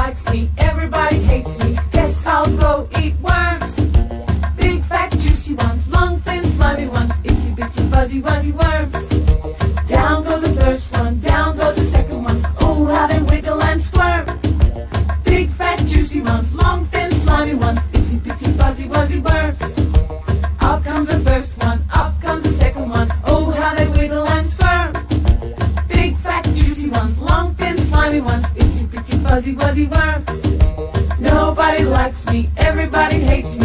likes me, everybody hates me. Guess I'll go eat worms. Big, fat, juicy ones, long, thin, slimy ones, itsy bitsy, fuzzy, fuzzy worms. Down goes the first one, down goes the second one. Oh, how they wiggle and squirm. Big, fat, juicy ones, long, thin, slimy ones, itsy bitsy, fuzzy, fuzzy worms. Out comes the first one. Fuzzy, fuzzy worms. Nobody likes me, everybody hates me.